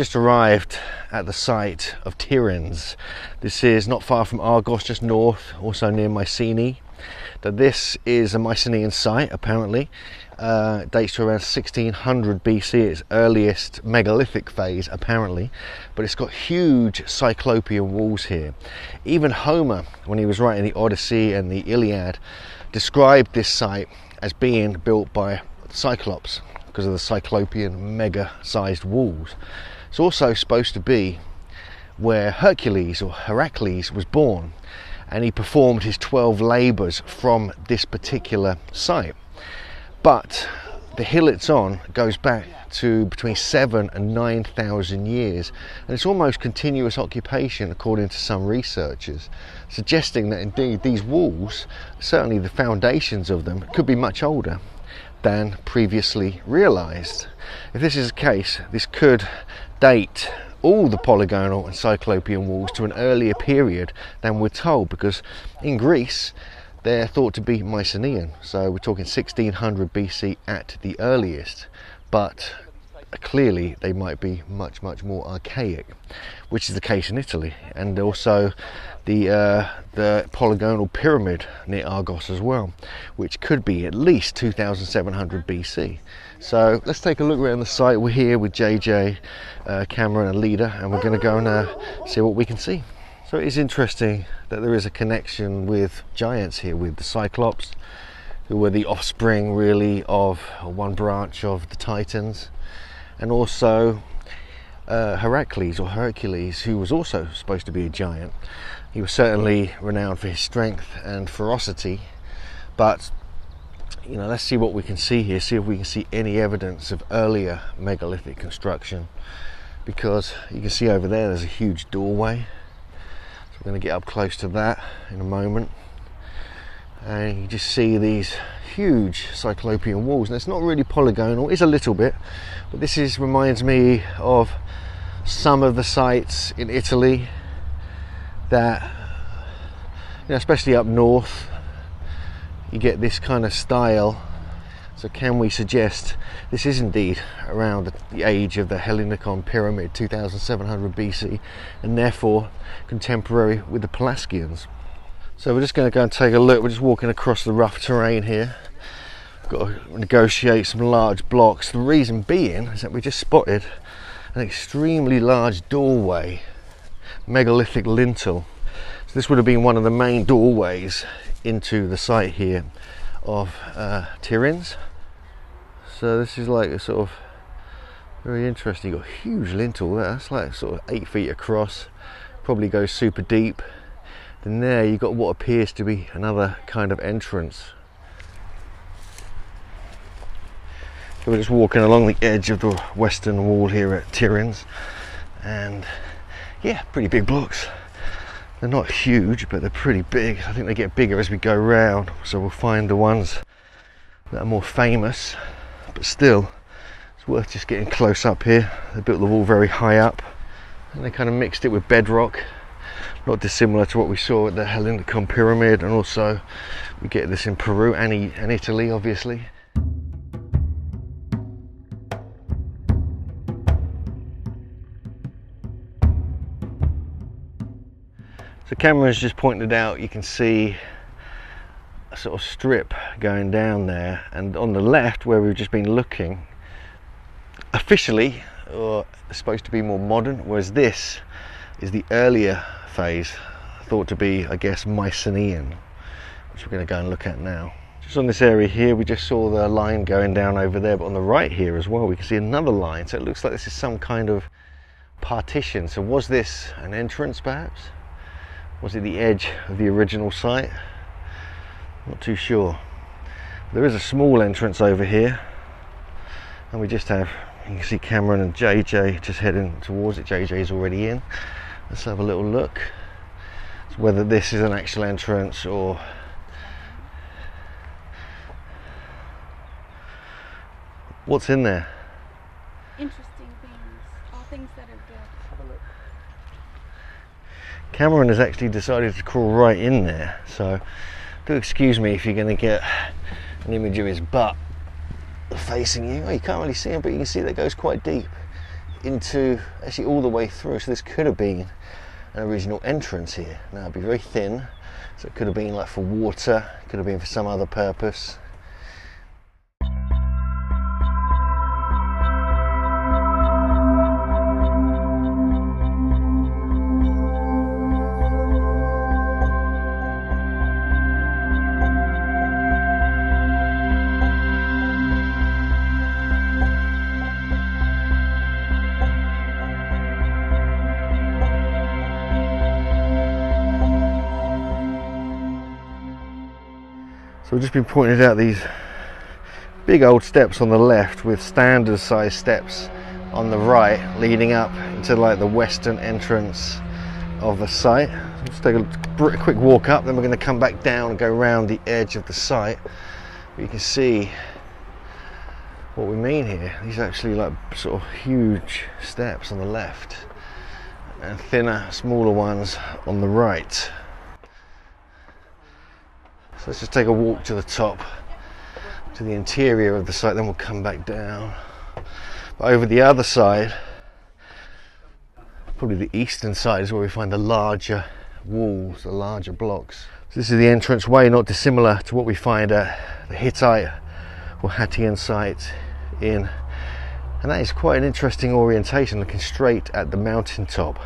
Just arrived at the site of Tiryns. This is not far from Argos, just north, also near Mycenae. Now this is a Mycenaean site apparently. Uh, dates to around 1600 BC, its earliest megalithic phase apparently, but it's got huge cyclopean walls here. Even Homer, when he was writing the Odyssey and the Iliad, described this site as being built by Cyclops because of the cyclopean mega sized walls. It's also supposed to be where Hercules or Heracles was born and he performed his 12 labours from this particular site. But the hill it's on goes back to between seven and nine thousand years, and it's almost continuous occupation, according to some researchers, suggesting that indeed these walls, certainly the foundations of them, could be much older than previously realised. If this is the case, this could date all the polygonal and cyclopean walls to an earlier period than we're told, because in Greece they're thought to be Mycenaean, so we're talking 1600 BC at the earliest, but clearly they might be much, much more archaic, which is the case in Italy, and also the uh, the polygonal pyramid near Argos as well, which could be at least 2700 BC. So let's take a look around the site. We're here with JJ, uh, Cameron, and Leda, and we're going to go and uh, see what we can see. So it is interesting that there is a connection with giants here, with the Cyclops, who were the offspring really of one branch of the Titans, and also uh, Heracles or Hercules, who was also supposed to be a giant. He was certainly renowned for his strength and ferocity, but you know, let's see what we can see here, see if we can see any evidence of earlier megalithic construction. Because you can see over there, there's a huge doorway So we're going to get up close to that in a moment. And you just see these huge cyclopean walls. And it's not really polygonal, it's a little bit, but this is reminds me of some of the sites in Italy that, you know, especially up north, you get this kind of style. So, can we suggest this is indeed around the age of the Hellinikon pyramid, 2700 BC, and therefore contemporary with the Pelasgians. So we're just going to go and take a look. We're just walking across the rough terrain here. Got to negotiate some large blocks. The reason being is that we just spotted an extremely large doorway, megalithic lintel. So this would have been one of the main doorways into the site here of uh. So this is like a sort of very interesting. You've got a huge lintel there. That's like sort of eight feet across. Probably goes super deep. Then there you've got what appears to be another kind of entrance. So we're just walking along the edge of the western wall here at Tiryns, and yeah, pretty big blocks. They're not huge, but they're pretty big. I think they get bigger as we go round, so we'll find the ones that are more famous. But still it's worth just getting close up here. They built the wall very high up and they kind of mixed it with bedrock. Not dissimilar to what we saw at the Hellinikon pyramid and also we get this in Peru and, and Italy obviously So Cameron's just pointed out you can see a sort of strip going down there, and on the left, where we've just been looking, officially, or supposed to be more modern, whereas this is the earlier phase, thought to be, I guess, Mycenaean, which we're going to go and look at now. Just on this area here, we just saw the line going down over there, but on the right here as well, we can see another line. So it looks like this is some kind of partition. So was this an entrance perhaps? Was it the edge of the original site? Not too sure. There is a small entrance over here, and we just have you can see Cameron and JJ just heading towards it. JJ is already in. Let's have a little look. So whether this is an actual entrance or what's in there? Interesting things, all things that are good. Cameron has actually decided to crawl right in there, so do excuse me if you're going to get an image of his butt facing you. Oh, you can't really see him, but you can see that goes quite deep into actually all the way through. So this could have been an original entrance here. Now it'd be very thin, so it could have been like for water, could have been for some other purpose. So we've just been pointed out these big old steps on the left with standard size steps on the right leading up into like the western entrance of the site. Let's take a quick walk up, then we're going to come back down and go around the edge of the site. You can see what we mean here. These are actually like sort of huge steps on the left and thinner, smaller ones on the right. So let's just take a walk to the top, to the interior of the site, then we'll come back down. But over the other side, probably the eastern side, is where we find the larger walls, the larger blocks. So this is the entrance way, not dissimilar to what we find at the Hittite or Hattian site in, and that is quite an interesting orientation, looking straight at the mountain top.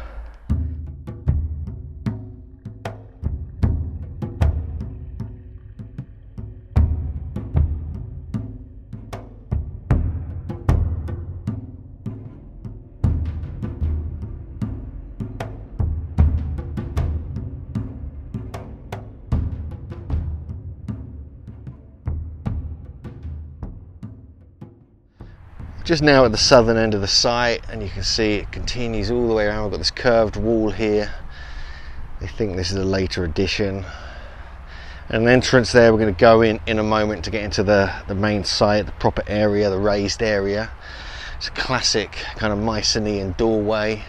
Just now at the southern end of the site and you can see it continues all the way around we've got this curved wall here they think this is a later addition and an entrance there we're going to go in in a moment to get into the the main site the proper area the raised area it's a classic kind of mycenaean doorway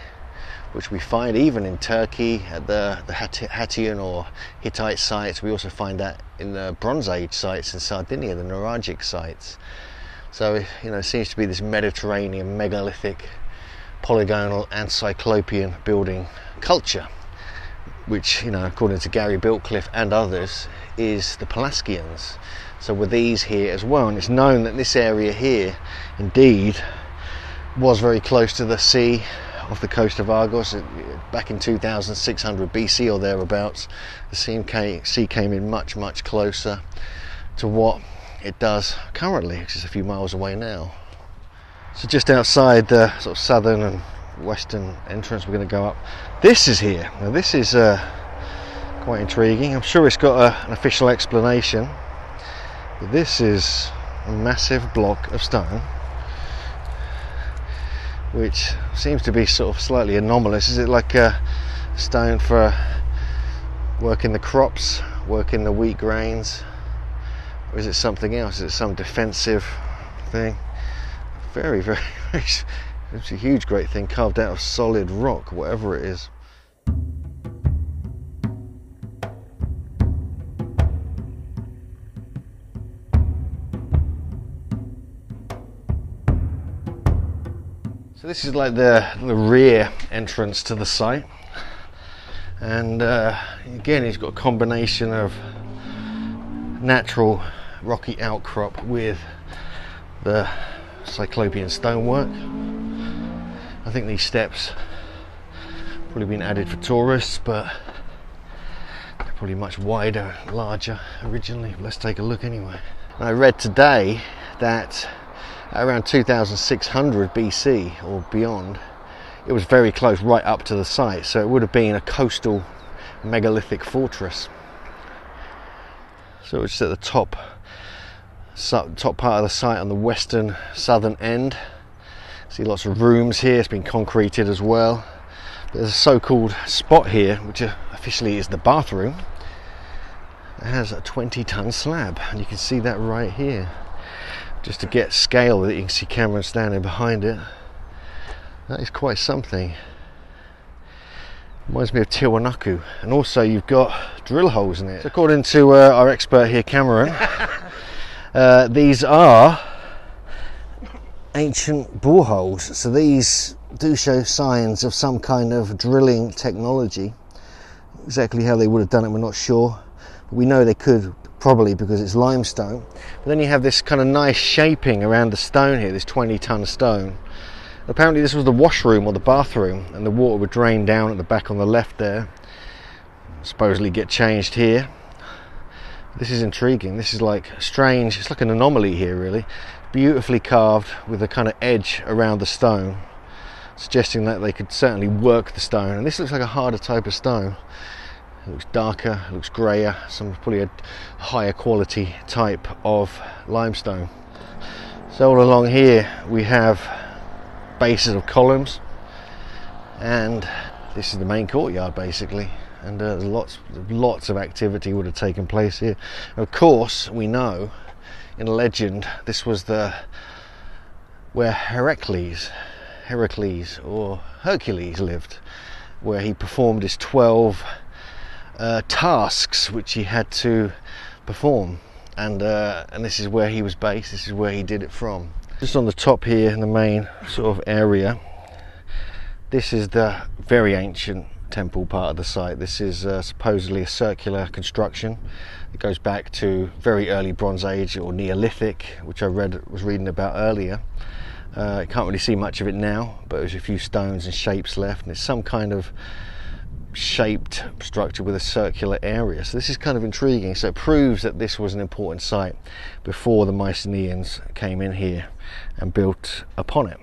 which we find even in Turkey at the, the Hattian or Hittite sites. We also find that in the Bronze Age sites in Sardinia, the Nuragic sites. So, you know, it seems to be this Mediterranean megalithic, polygonal and cyclopean building culture, which, you know, according to Gary Biltcliffe and others, is the Pelasgians. So, with these here as well, and it's known that this area here indeed was very close to the sea off the coast of Argos uh, back in 2600 BC or thereabouts. The sea came in much, much closer to what it does currently, which is a few miles away now. So just outside the sort of southern and western entrance, we're going to go up. This is here. Now this is uh, quite intriguing. I'm sure it's got a, an official explanation. But this is a massive block of stone, which seems to be sort of slightly anomalous. Is it like a stone for working the crops, working the wheat grains? Or is it something else? Is it some defensive thing? Very, very, very it's a huge, great thing carved out of solid rock, whatever it is. So this is like the, the rear entrance to the site. And uh, again, he's got a combination of natural rocky outcrop with the cyclopean stonework. I think these steps probably been added for tourists, but they're probably much wider, larger originally. Let's take a look anyway. I read today that around 2600 BC or beyond, it was very close right up to the site, so it would have been a coastal megalithic fortress. So it's at the top, top part of the site on the western southern end. See lots of rooms here. It's been concreted as well. There's a so-called spot here, which uh, officially is the bathroom. It has a 20-ton slab, and you can see that right here. Just to get scale, that you can see Cameron standing behind it. That is quite something. Reminds me of Tiwanaku, and also you've got drill holes in it. So according to uh, our expert here, Cameron, uh, these are ancient boreholes. So these do show signs of some kind of drilling technology. Exactly how they would have done it, we're not sure. But we know they could probably because it's limestone. But then you have this kind of nice shaping around the stone here, this 20 ton stone. Apparently, this was the washroom or the bathroom, and the water would drain down at the back on the left there. Supposedly get changed here. This is intriguing. This is like strange. It's like an anomaly here, really. Beautifully carved with a kind of edge around the stone, suggesting that they could certainly work the stone. And this looks like a harder type of stone. It looks darker, it looks grayer, some probably a higher quality type of limestone. So all along here we have bases of columns, and this is the main courtyard basically. And uh, lots, lots of activity would have taken place here. Of course, we know in legend this was the where Heracles, Heracles or Hercules lived, where he performed his twelve uh, tasks which he had to perform, and uh, and this is where he was based. This is where he did it from. Just on the top here in the main sort of area, this is the very ancient temple part of the site. This is uh, supposedly a circular construction. It goes back to very early Bronze Age or Neolithic, which I read was reading about earlier. Uh, you can't really see much of it now, but there's a few stones and shapes left, and it's some kind of shaped structure with a circular area. So this is kind of intriguing. So it proves that this was an important site before the Mycenaeans came in here and built upon it.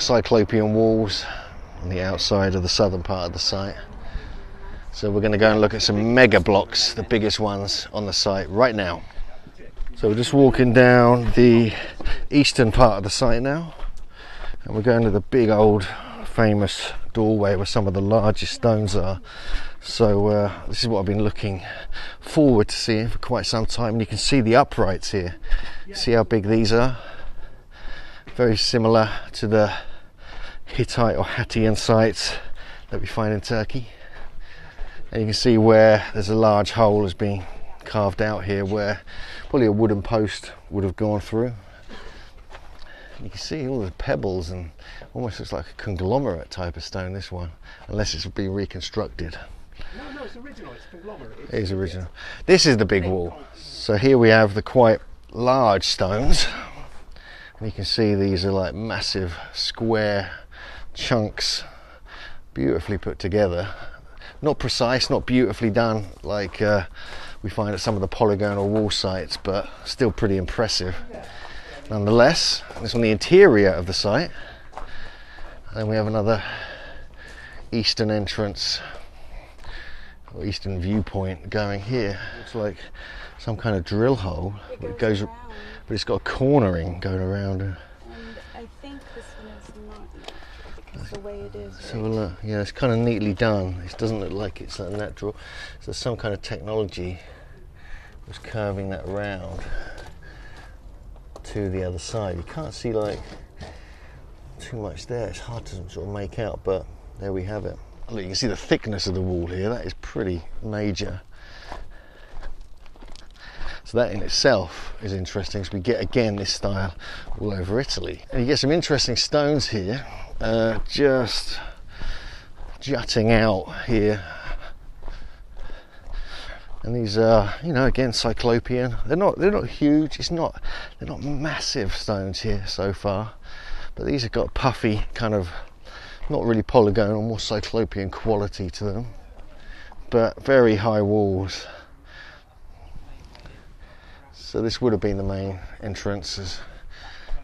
Cyclopean walls on the outside of the southern part of the site. So we're going to go and look at some mega blocks, the biggest ones on the site right now. So we're just walking down the eastern part of the site now, and we're going to the big old famous doorway where some of the largest stones are. So uh, this is what I've been looking forward to seeing for quite some time, and you can see the uprights here. See how big these are? very similar to the Hittite or Hattian sites that we find in Turkey. And you can see where there's a large hole has been carved out here where probably a wooden post would have gone through. You can see all the pebbles and almost looks like a conglomerate type of stone this one, unless it's been reconstructed. No, no, it's original. It's conglomerate. It's, It is original. This is the big wall. So here we have the quite large stones. And you can see these are like massive square chunks, beautifully put together. Not precise, not beautifully done like uh, we find at some of the polygonal wall sites, but still pretty impressive. Nonetheless, this on the interior of the site. And then we have another eastern entrance or eastern viewpoint going here. Looks like some kind of drill hole. It It goes goes, but it's got a cornering going around. The way it is. So right? look, yeah, it's kind of neatly done. It doesn't look like it's natural. So there's some kind of technology was curving that round to the other side. You can't see like too much there. It's hard to sort of make out, but there we have it. Oh, look, you can see the thickness of the wall here. That is pretty major. So that in itself is interesting. So we get again this style all over Italy, and you get some interesting stones here, uh, just jutting out here. And these are, you know, again cyclopean. They're not, they're not huge. It's not, they're not massive stones here so far, but these have got puffy kind of, not really polygonal, more cyclopean quality to them, but very high walls. So this would have been the main entrance as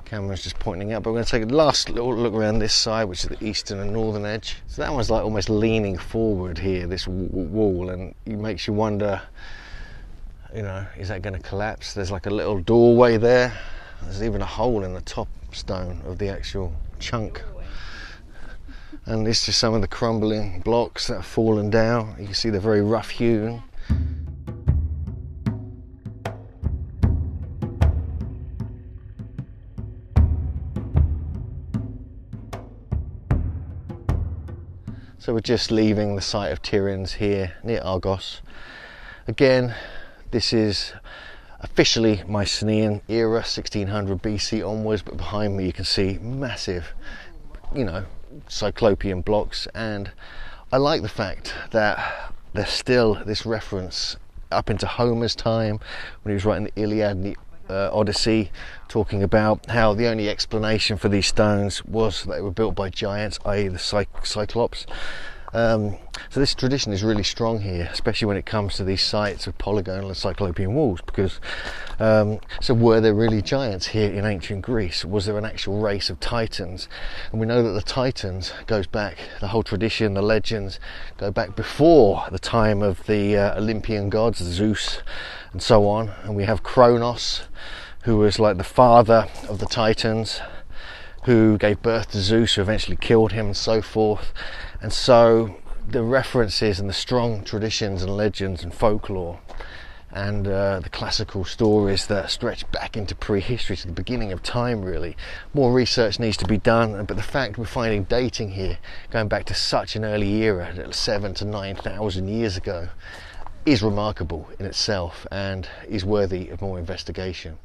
Cameron's just pointing out. But we're going to take a last little look around this side, which is the eastern and northern edge. So that one's like almost leaning forward here, this wall, and it makes you wonder, you know, is that going to collapse? There's like a little doorway there. There's even a hole in the top stone of the actual chunk And this is some of the crumbling blocks that have fallen down. You can see they're very rough hewn. So we're just leaving the site of Tiryns here near Argos. Again, this is officially Mycenaean era, 1600 BC onwards, but behind me you can see massive, you know, cyclopean blocks. And I like the fact that there's still this reference up into Homer's time when he was writing the Iliad and the uh, Odyssey, talking about how the only explanation for these stones was that they were built by giants, i.e., the Cy- Cyclops. Um, so this tradition is really strong here, especially when it comes to these sites of polygonal and cyclopean walls. Because um, so were there really giants here in ancient Greece? Was there an actual race of titans? And we know that the titans goes back. The whole tradition, the legends, go back before the time of the uh, Olympian gods, Zeus, and so on. And we have Kronos, who was like the father of the titans who gave birth to Zeus, who eventually killed him, and so forth. And so the references and the strong traditions and legends and folklore and uh, the classical stories that stretch back into prehistory to the beginning of time really more research needs to be done but the fact we're finding dating here going back to such an early era 7 to 9000 years ago is remarkable in itself and is worthy of more investigation